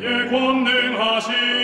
그의 권능하신